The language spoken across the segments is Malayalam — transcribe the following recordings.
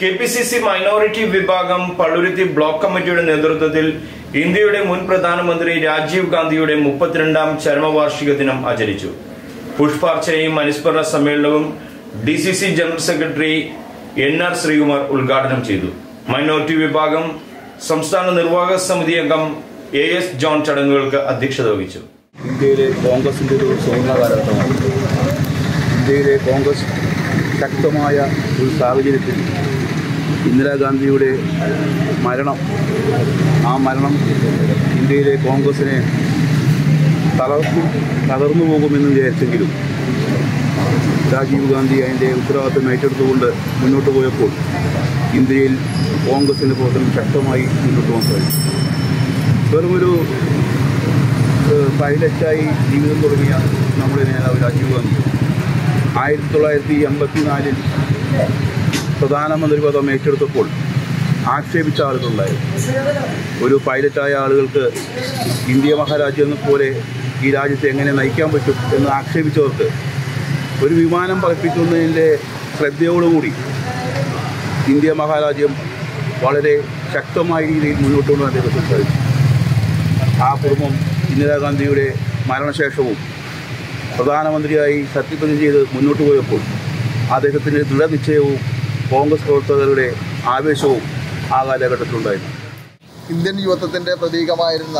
K P C C minority വിഭാഗം പള്ളുരുത്തി ബ്ലോക്ക് കമ്മിറ്റിയുടെ നേതൃത്വത്തിൽ ഇന്ത്യയുടെ മുൻ പ്രധാനമന്ത്രി രാജീവ് ഗാന്ധിയുടെ മുപ്പത്തിരണ്ടാം ചരമവാർഷിക ദിനം ആചരിച്ചു. പുഷ്പാർച്ചനയും അനുസ്മരണ സമ്മേളനവും D C C general secretary N R Sreekumar ഉദ്ഘാടനം ചെയ്തു. മൈനോറിറ്റി വിഭാഗം സംസ്ഥാന നിർവാഹക സമിതി അംഗം എ എസ് ജോൺ ചടങ്ങുകൾക്ക് അധ്യക്ഷത വഹിച്ചു. ഇന്ത്യയിലെ കോൺഗ്രസിന്റെ ഒരു സുവർണ ഇന്ത്യയിലെ കോൺഗ്രസ് ശക്തമായ ഒരു സാഹചര്യത്തിൽ ഇന്ദിരാഗാന്ധിയുടെ മരണം ആ മരണം ഇന്ത്യയിലെ കോൺഗ്രസിനെ തളർന്നു തളർന്നു പോകുമെന്ന് വിചാരിച്ചെങ്കിലും രാജീവ് ഗാന്ധി അതിന്റെ ഉത്തരവാദിത്വം ഏറ്റെടുത്തുകൊണ്ട് മുന്നോട്ട് പോയപ്പോൾ ഇന്ത്യയിൽ കോൺഗ്രസിന്റെ പ്രവർത്തനം ശക്തമായി മുന്നോട്ട് പോകാൻ സാധിച്ചു. വെറുമൊരു പൈലറ്റായി ജീവിതം തുടങ്ങിയ നമ്മുടെ നേതാവ് രാജീവ് ഗാന്ധി ആയിരത്തി തൊള്ളായിരത്തി എൺപത്തി നാലിൽ പ്രധാനമന്ത്രി പദം ഏറ്റെടുത്തപ്പോൾ ആക്ഷേപിച്ച ആളുകളുണ്ടായിരുന്നു. ഒരു പൈലറ്റായ ആളുകൾക്ക് ഇന്ത്യ മഹാരാജ്യം പോലെ ഈ രാജ്യത്തെ എങ്ങനെ നയിക്കാൻ പറ്റും എന്ന് ആക്ഷേപിച്ചവർക്ക് ഒരു വിമാനം പറപ്പിക്കുന്നതിന്റെ ശ്രദ്ധയോടുകൂടി ഇന്ത്യ മഹാരാജ്യം വളരെ ശക്തമായ രീതിയിൽ മുന്നോട്ട് കൊണ്ടുവരാൻ അദ്ദേഹം സാധിച്ചു ആ കുടുംബം ഇന്ദിരാഗാന്ധിയുടെ മരണശേഷവും പ്രധാനമന്ത്രിയായി സത്യപ്രതിജ്ഞ ചെയ്ത് മുന്നോട്ട് പോയപ്പോൾ അദ്ദേഹത്തിന്റെ ദൃഢനിശ്ചയവും കോൺഗ്രസ് പ്രവർത്തകരുടെ ആവേശവും ആ കാലഘട്ടത്തിലുണ്ടായിരുന്നു ഇന്ത്യൻ യുവത്വത്തിന്റെ പ്രതീകമായിരുന്ന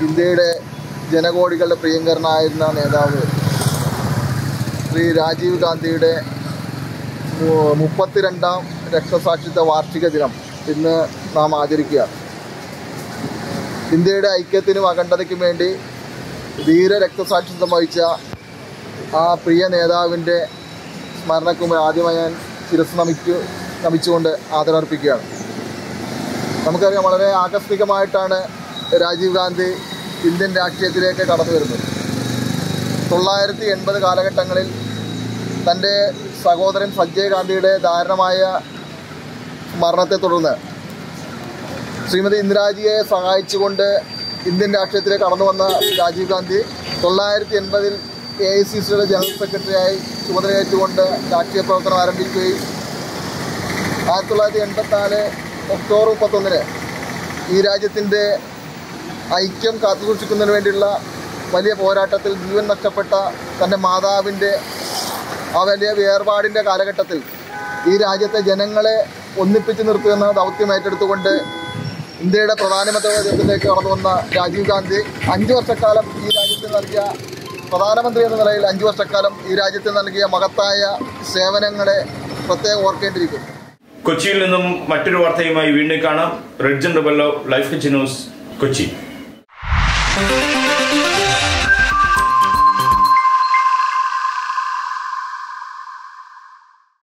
ഇന്ത്യയുടെ ജനകോടികളുടെ പ്രിയങ്കരനായിരുന്ന നേതാവ് ശ്രീ രാജീവ് ഗാന്ധിയുടെ മുപ്പത്തിരണ്ടാം രക്തസാക്ഷിത്വ വാർഷിക ദിനം ഇന്ന് നാം ആചരിക്കുക ഇന്ത്യയുടെ ഐക്യത്തിനും അഖണ്ഡതയ്ക്കും വേണ്ടി ധീര രക്തസാക്ഷിത്വം വഹിച്ച ആ പ്രിയ നേതാവിന്റെ സ്മരണക്കുമ്പോൾ ആദ്യമായി ഞാൻ ശിരസ് നമിക്കു നമിച്ചുകൊണ്ട് ആദരർപ്പിക്കുകയാണ്. നമുക്കറിയാം വളരെ ആകസ്മികമായിട്ടാണ് രാജീവ് ഗാന്ധി ഇന്ത്യൻ രാഷ്ട്രീയത്തിലേക്ക് കടന്നു വരുന്നത്. തൊള്ളായിരത്തി എൺപത് കാലഘട്ടങ്ങളിൽ തന്റെ സഹോദരൻ സഞ്ജയ് ഗാന്ധിയുടെ ദാരുണമായ മരണത്തെ തുടർന്ന് ശ്രീമതി ഇന്ദിരാജിയെ സഹായിച്ചുകൊണ്ട് ഇന്ത്യൻ രാഷ്ട്രീയത്തിലേക്ക് കടന്നു വന്ന രാജീവ് ഗാന്ധി തൊള്ളായിരത്തി എൺപതിൽ എ ഐ സി സിയുടെ ജനറൽ സെക്രട്ടറിയായി ചുമതലയേറ്റുകൊണ്ട് രാഷ്ട്രീയ പ്രവർത്തനം ആരംഭിക്കുകയും ആയിരത്തി തൊള്ളായിരത്തി എൺപത്തിനാല് ഒക്ടോബർ മുപ്പത്തൊന്നിന് ഈ രാജ്യത്തിന്റെ ഐക്യം കാത്തുസൂക്ഷിക്കുന്നതിന് വേണ്ടിയുള്ള വലിയ പോരാട്ടത്തിൽ ജീവൻ നഷ്ടപ്പെട്ട തന്റെ മാതാവിന്റെ ആ വലിയ വേർപാടിന്റെ കാലഘട്ടത്തിൽ ഈ രാജ്യത്തെ ജനങ്ങളെ ഒന്നിപ്പിച്ച് നിർത്തുമെന്ന ദൗത്യം ഏറ്റെടുത്തുകൊണ്ട് ഇന്ത്യയുടെ പ്രധാനമന്ത്രി പദത്തിലേക്ക് കടന്നു വന്ന രാജീവ് ഗാന്ധി അഞ്ച് വർഷക്കാലം ഈ രാജ്യത്തിന് നൽകിയ പ്രധാനമന്ത്രി എന്ന നിലയിൽ അഞ്ചു വർഷക്കാലം ഈ രാജ്യത്തിന് നൽകിയ മഹത്തായ സേവനങ്ങളെ പ്രത്യേകം ഓർക്കേണ്ടിയിരിക്കുന്നു. കൊച്ചിയിൽ നിന്നും മറ്റൊരു വാർത്തയുമായി വീണ്ടും കാണാം. റെഡ് ജൻ റബല്ലോ ലൈഫ് ന്യൂസ് കൊച്ചി.